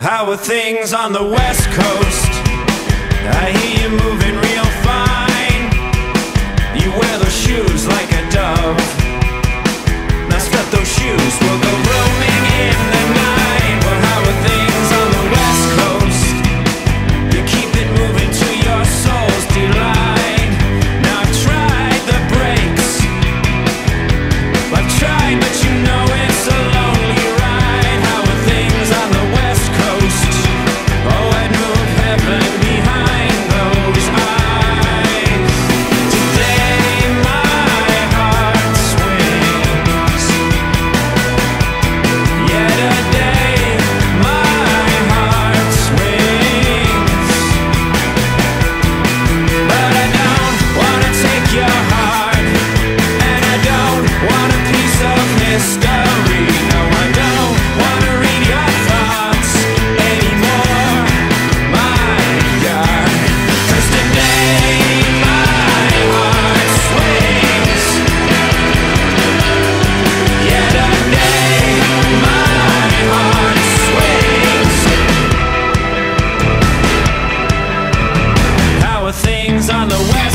How are things on the west coast? I hear you moving the way.